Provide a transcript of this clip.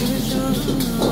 so